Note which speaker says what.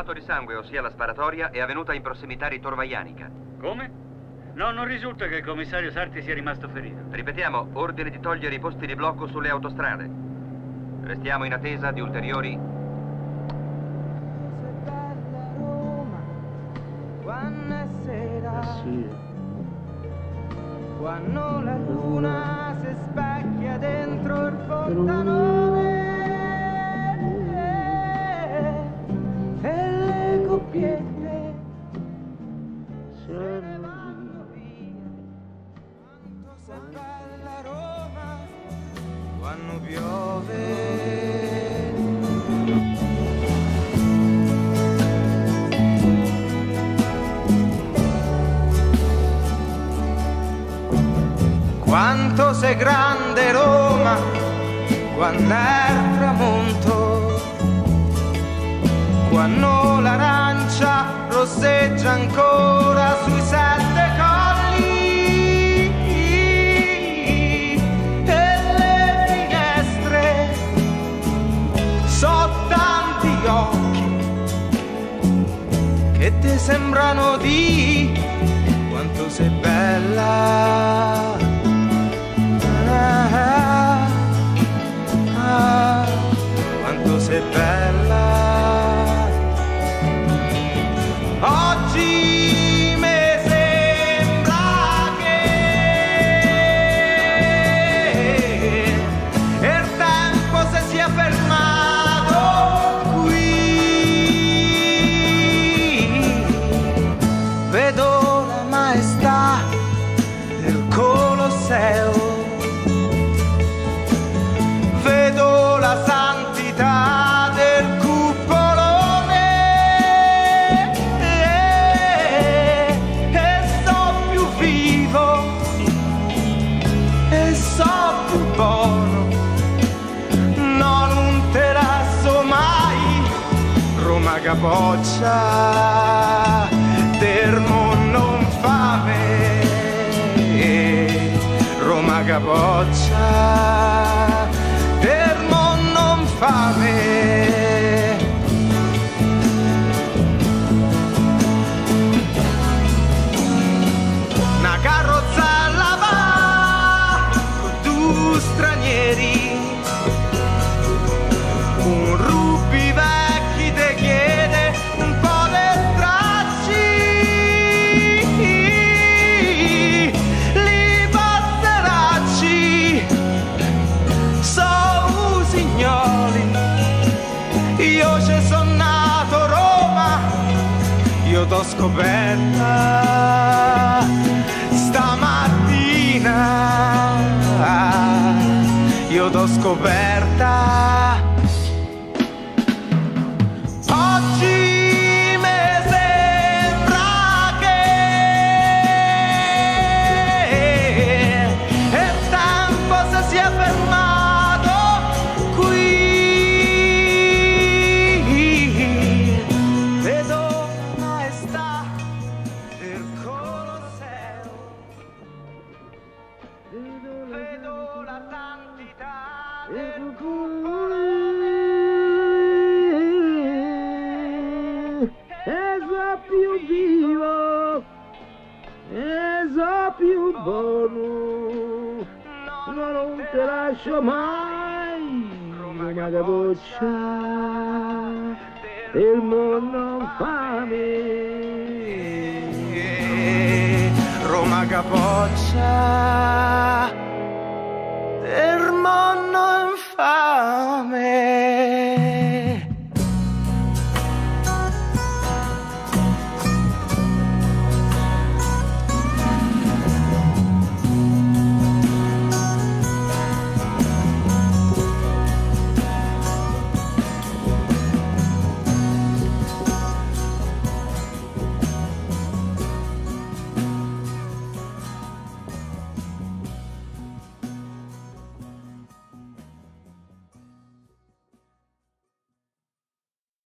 Speaker 1: fatto di sangue, ossia la sparatoria, è avvenuta in prossimità di Torvaianica.
Speaker 2: Come? No, non risulta che il commissario Sarti sia rimasto ferito.
Speaker 1: Ripetiamo, ordine di togliere i posti di blocco sulle autostrade. Restiamo in attesa di ulteriori...
Speaker 3: Quando è sera, quando la luna si specchia dentro il fontanone Quanto sei grande Roma quando è il tramonto, quando l'arancia rosseggia ancora sui sette colli e le finestre so tanti occhi che ti sembrano di quanto sei bella. Roma capoccia, termo non fame. Roma capoccia, io t'ho scoperta stamattina, io t'ho scoperta.
Speaker 4: più vivo, e so più buono, no, non te lascio mai una goccia il mondo fame
Speaker 3: Roma capoccia, il mondo infame.